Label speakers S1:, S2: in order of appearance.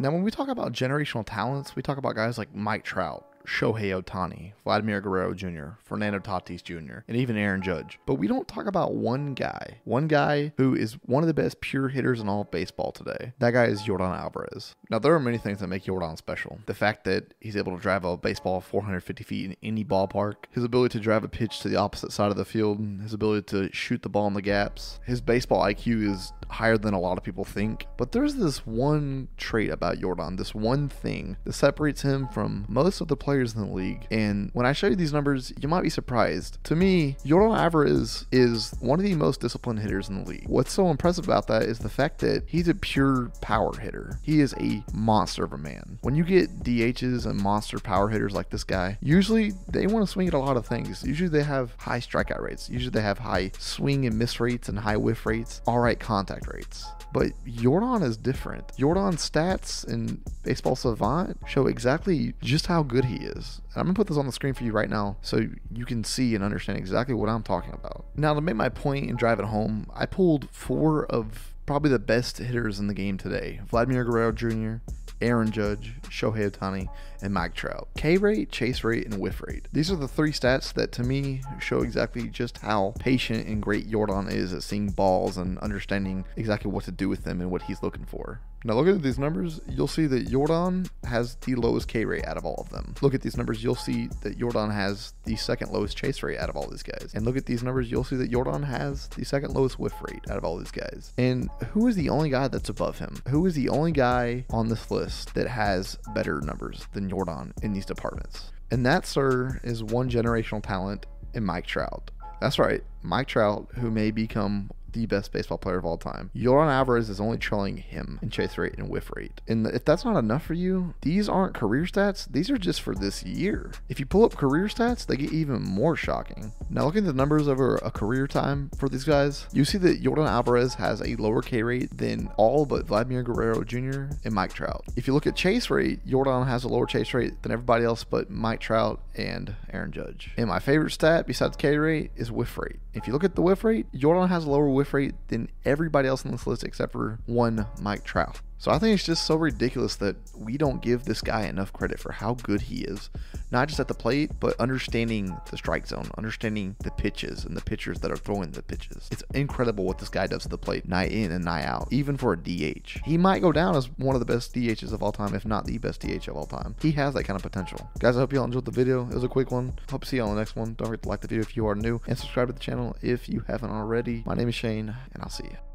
S1: Now, when we talk about generational talents, we talk about guys like Mike Trout, Shohei Ohtani, Vladimir Guerrero Jr., Fernando Tatis Jr., and even Aaron Judge. But we don't talk about one guy, one guy who is one of the best pure hitters in all of baseball today. That guy is Yordan Alvarez. Now, there are many things that make Yordan special. The fact that he's able to drive a baseball 450 feet in any ballpark, his ability to drive a pitch to the opposite side of the field, his ability to shoot the ball in the gaps. His baseball IQ is higher than a lot of people think. But there's this one trait about Yordan, this one thing that separates him from most of the players in the league. And when I show you these numbers, you might be surprised. To me, Yordan Alvarez is one of the most disciplined hitters in the league. What's so impressive about that is the fact that he's a pure power hitter. He is a monster of a man. When you get DHs and monster power hitters like this guy, usually they want to swing at a lot of things. Usually they have high strikeout rates. Usually they have high swing and miss rates and high whiff rates. All right contact rates. But Yordan is different. Yordan's stats in Baseball Savant show exactly just how good he is. I'm gonna put this on the screen for you right now so you can see and understand exactly what I'm talking about. Now, to make my point and drive it home, I pulled four of probably the best hitters in the game today Vladimir Guerrero Jr., Aaron Judge, Shohei Ohtani, and Mike Trout. K rate, chase rate, and whiff rate. These are the three stats that to me show exactly just how patient and great Yordan is at seeing balls and understanding exactly what to do with them and what he's looking for. Now, looking at these numbers, you'll see that Yordan has the lowest K rate out of all of them. Look at these numbers, you'll see that Yordan has the second lowest chase rate out of all these guys. And look at these numbers, you'll see that Yordan has the second lowest whiff rate out of all these guys. And who is the only guy that's above him? Who is the only guy on this list that has better numbers than Yordan in these departments? And that, sir, is one generational talent in Mike Trout. That's right, Mike Trout, who may become the best baseball player of all time. Yordan Alvarez is only trailing him in chase rate and whiff rate. And if that's not enough for you, these aren't career stats. These are just for this year. If you pull up career stats, they get even more shocking. Now, looking at the numbers over a career time for these guys, you see that Yordan Alvarez has a lower K rate than all but Vladimir Guerrero Jr. and Mike Trout. If you look at chase rate, Yordan has a lower chase rate than everybody else but Mike Trout and Aaron Judge. And my favorite stat besides K rate is whiff rate. If you look at the whiff rate, Yordan has a lower whiff rate than everybody else on this list except for one Mike Trout. So I think it's just so ridiculous that we don't give this guy enough credit for how good he is, not just at the plate, but understanding the strike zone, understanding the pitches and the pitchers that are throwing the pitches. It's incredible what this guy does at the plate, night in and night out, even for a DH. He might go down as one of the best DHs of all time, if not the best DH of all time. He has that kind of potential. Guys, I hope you all enjoyed the video. It was a quick one. Hope to see you on the next one. Don't forget to like the video if you are new and subscribe to the channel if you haven't already. My name is Shane, and I'll see you.